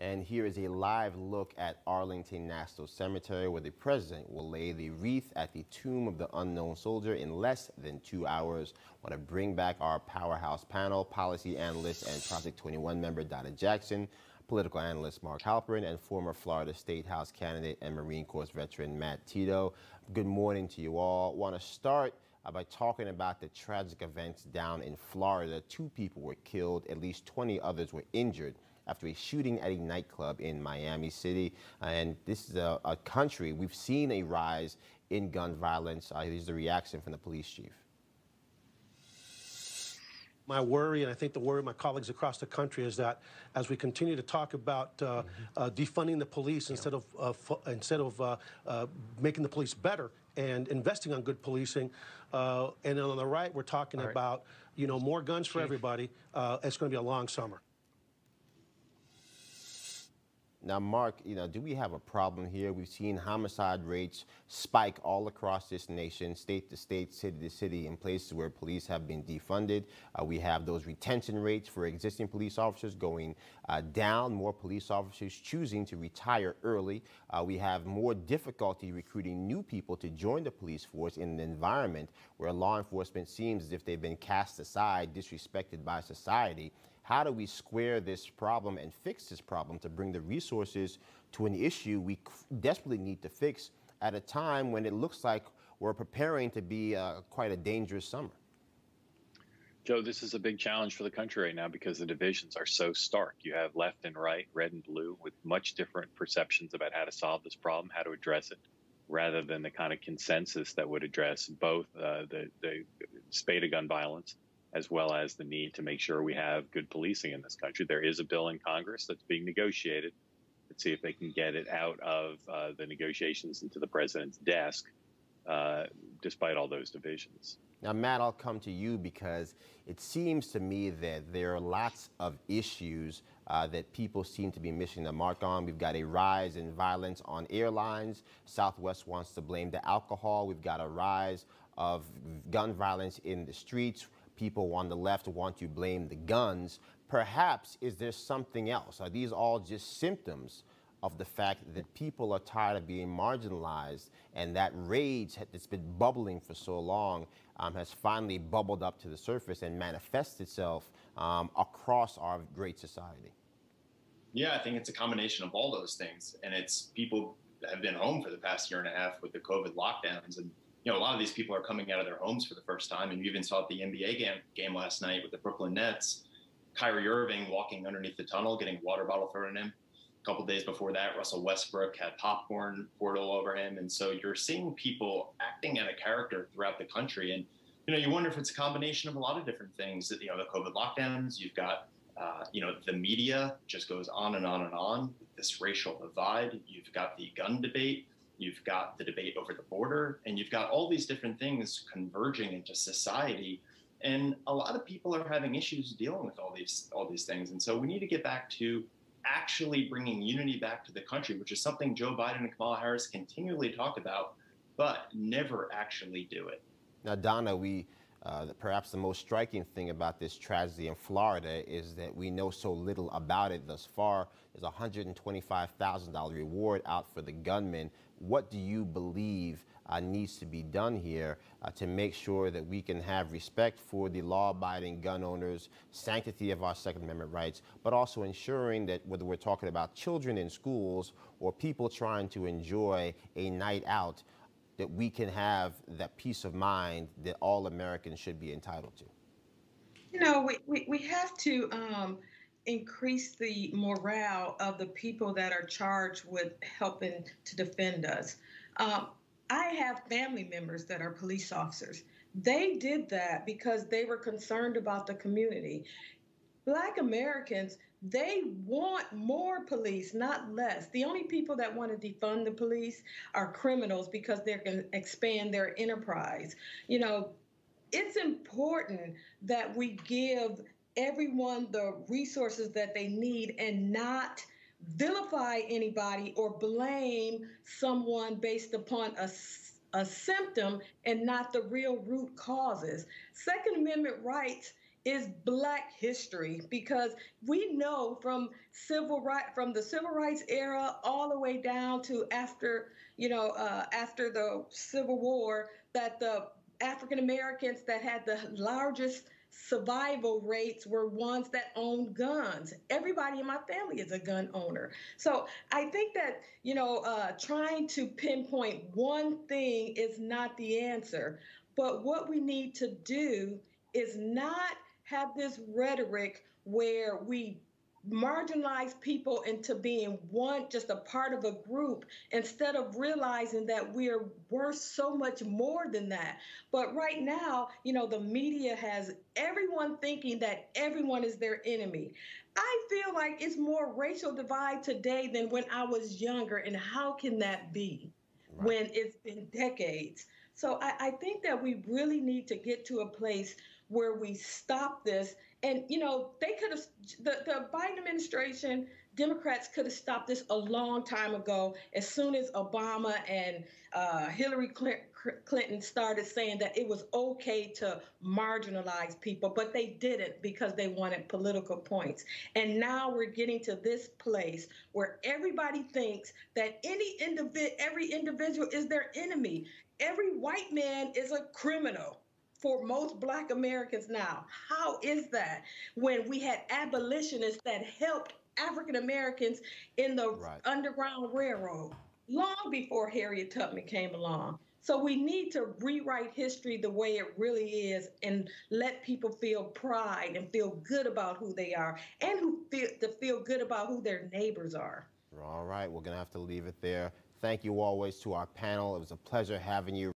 And here is a live look at Arlington National Cemetery where the president will lay the wreath at the tomb of the unknown soldier in less than two hours. I want to bring back our powerhouse panel, policy analyst and Project 21 member Donna Jackson, political analyst Mark Halperin, and former Florida State House candidate and Marine Corps veteran Matt Tito. Good morning to you all. Want to start uh, by talking about the tragic events down in Florida. Two people were killed, at least 20 others were injured after a shooting at a nightclub in Miami City. And this is a, a country, we've seen a rise in gun violence. Uh, here's the reaction from the police chief my worry, and I think the worry of my colleagues across the country, is that as we continue to talk about uh, mm -hmm. uh, defunding the police yeah. instead of uh, instead of uh, uh, making the police better and investing on good policing, uh, and on the right, we're talking right. about you know more guns for Chief. everybody. it's going to be a long summer. Now, Mark, you know, do we have a problem here? We've seen homicide rates spike all across this nation, state to state, city to city, in places where police have been defunded. Uh, we have those retention rates for existing police officers going uh, down, more police officers choosing to retire early. Uh, we have more difficulty recruiting new people to join the police force in an environment where law enforcement seems as if they've been cast aside, disrespected by society. How do we square this problem and fix this problem to bring the resources to an issue we desperately need to fix at a time when it looks like we're preparing to be uh, quite a dangerous summer? Joe, this is a big challenge for the country right now because the divisions are so stark. You have left and right, red and blue, with much different perceptions about how to solve this problem, how to address it, rather than the kind of consensus that would address both uh, the, the spate of gun violence as well as the need to make sure we have good policing in this country. There is a bill in Congress that's being negotiated. Let's see if they can get it out of uh, the negotiations into the president's desk, uh, despite all those divisions. Now, Matt, I'll come to you because it seems to me that there are lots of issues uh, that people seem to be missing the mark on. We've got a rise in violence on airlines. Southwest wants to blame the alcohol. We've got a rise of gun violence in the streets people on the left want to blame the guns. Perhaps is there something else? Are these all just symptoms of the fact that people are tired of being marginalized and that rage that's been bubbling for so long um, has finally bubbled up to the surface and manifests itself um, across our great society? Yeah, I think it's a combination of all those things. And it's people have been home for the past year and a half with the COVID lockdowns and you know, a lot of these people are coming out of their homes for the first time. And you even saw at the NBA game, game last night with the Brooklyn Nets, Kyrie Irving walking underneath the tunnel, getting a water bottle thrown at him. A couple days before that, Russell Westbrook had popcorn poured all over him. And so you're seeing people acting out of character throughout the country. And, you know, you wonder if it's a combination of a lot of different things. That you know, the COVID lockdowns, you've got, uh, you know, the media just goes on and on and on. This racial divide, you've got the gun debate you've got the debate over the border, and you've got all these different things converging into society. And a lot of people are having issues dealing with all these all these things. And so we need to get back to actually bringing unity back to the country, which is something Joe Biden and Kamala Harris continually talk about, but never actually do it. Now, Donna, we uh, perhaps the most striking thing about this tragedy in Florida is that we know so little about it thus far. There's a $125,000 reward out for the gunman. What do you believe uh, needs to be done here uh, to make sure that we can have respect for the law-abiding gun owners, sanctity of our Second Amendment rights, but also ensuring that whether we're talking about children in schools or people trying to enjoy a night out, that we can have that peace of mind that all Americans should be entitled to? You know, we, we, we have to um, increase the morale of the people that are charged with helping to defend us. Um, I have family members that are police officers. They did that because they were concerned about the community. Black Americans they want more police, not less. The only people that want to defund the police are criminals because they're going to expand their enterprise. You know, it's important that we give everyone the resources that they need and not vilify anybody or blame someone based upon a a symptom and not the real root causes. Second Amendment rights is black history because we know from civil right from the civil rights era all the way down to after you know uh, after the civil war that the african americans that had the largest survival rates were ones that owned guns. Everybody in my family is a gun owner. So I think that, you know, uh, trying to pinpoint one thing is not the answer. But what we need to do is not have this rhetoric where we marginalize people into being one, just a part of a group, instead of realizing that we're worth so much more than that. But right now, you know, the media has everyone thinking that everyone is their enemy. I feel like it's more racial divide today than when I was younger. And how can that be right. when it's been decades? So I, I think that we really need to get to a place where we stop this. And, you know, they could have, the, the Biden administration, Democrats could have stopped this a long time ago as soon as Obama and uh, Hillary Clinton started saying that it was okay to marginalize people, but they didn't because they wanted political points. And now we're getting to this place where everybody thinks that any individ, every individual is their enemy. Every white man is a criminal for most black Americans now. How is that when we had abolitionists that helped African Americans in the right. Underground Railroad long before Harriet Tubman came along? So we need to rewrite history the way it really is and let people feel pride and feel good about who they are and who feel to feel good about who their neighbors are. All right, we're going to have to leave it there. Thank you always to our panel. It was a pleasure having you.